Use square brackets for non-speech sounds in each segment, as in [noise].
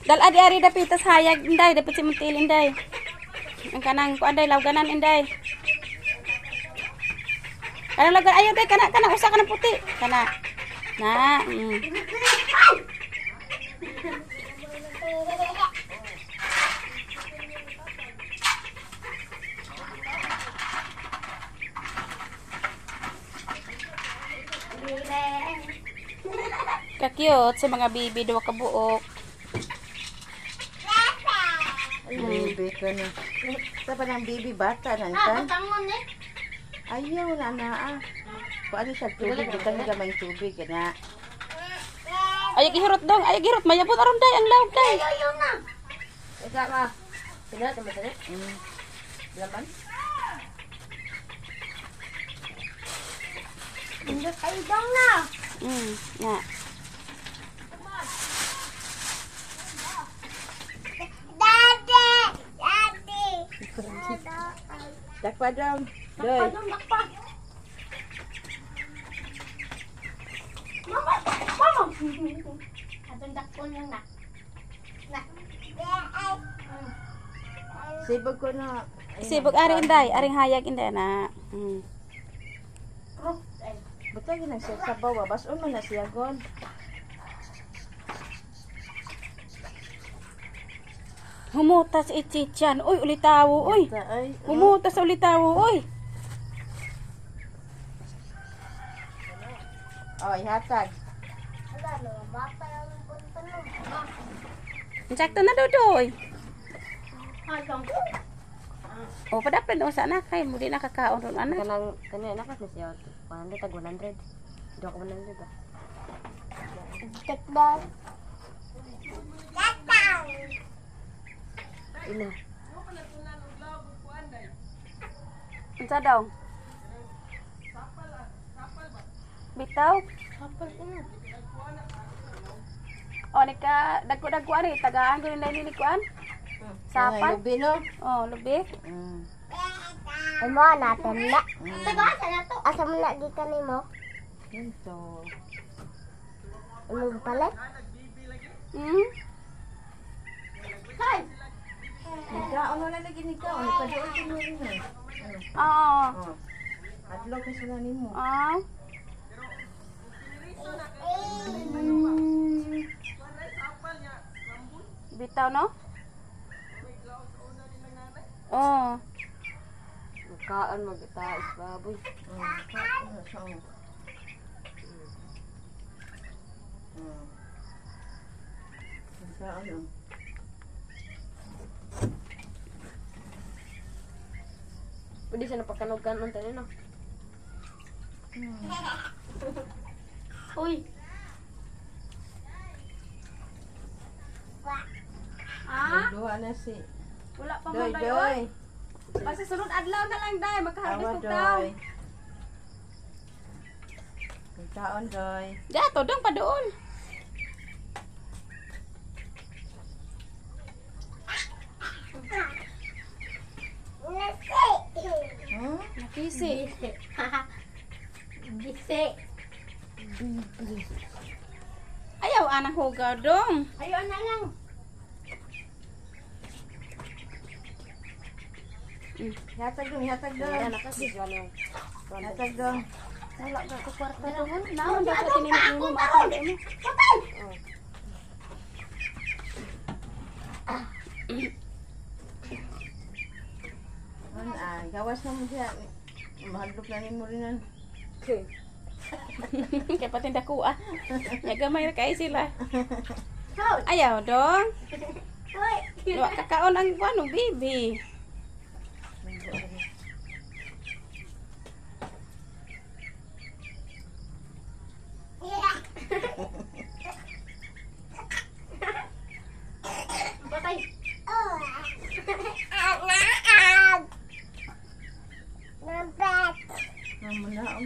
Dal adi ari dapitas hayag inday dapit si muntil inday. Ang kanang kuan day lawganan inday. Kanang lawgan ayo day kana kana usa kana puti. Kana. Na. Mm. Ka-cute sa mga baby duwa ka buok. Ay, baby ka na. Sa pa ng baby bata lang ka? eh. Ayaw na na ah. Paano sa tubig? Di ka nga may tubig na. Ay gihirot dong, ay gihirot mayabot aron day ang lawg day. Ayaw na. Ika ka. Sina, tama sini. Mm. Laman. Ay, dong na. Mm, na. Dakpa dong. Doy. Padong dakpa. Mama! Mama! Padong dakpo lang na. Na. Sibog ko na. Sibog na, ari inday, aring hayag inday na. Mm. Bro, ay. Buta yun ang siya sa bawa. Basun man na siya gon. Humutas ichichan. Uy, ulitawo, uy. Ay. Humutas sa ulitawo, uy. Oh, ihatag. Sakto na dodoy. O padapin o sa anak kay mo di nakakaon ron anak. Kanang kanina anak na siya 100 tag 100. Di ako 100 ba? Tekdal. Ina. Unsa daw? Bitaw. Kapal ko na. O ni ka dagko-dagko ani tagaan gyud na ni kuan. Sapal. Lubi no? Oh, lubi. Mm. Imo natin na. Taga sa na to. Asa mo na gikan nimo? Yun to. Imo palit? Hmm? Hay. Nagkaon na lang lagi nagkaon. Nagpadoon ko mo rin eh. Oo. Oh. Adlaw ka sila ni mo. Ah. Bitaw no? Oh. Magkaan magtais baboy. Mm. Ano siya? Mm. Nagkaon oh. Pwede siya napakanog kan man tayo no. Uy. Ah, Duha na si wala pa Doy, mo Doy. dayon. Basta sunod adlaw na lang dai, Awa, makaharvest ko daw. Doy. Nagkaon, Doy. Dato dong pa doon. Hmm? Nakisi. [laughs] Bise. Ayaw anang hugaw dong. Ayun na lang. Hatag dong, hatag dong. Hatag dong. Wala ka ko kwarta doon. Naon ba sa tininik mo maato mo? Gawas na mo siya. Mahadlok na ni mo rin yan. Kaya pati dako ah. Ya gamay ra kay sila. Hoy. Ayaw dong. Hoy. Wa kakaon ang ano bibi.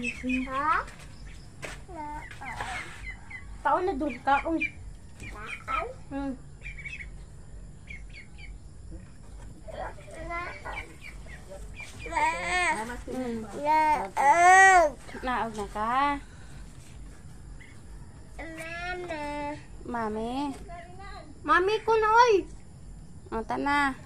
Mamuna, ulit siya. Ha? Taon na doon kaon. Hmm. Mm. Naog na ka. Mami. Mami ko na oy. O, tana.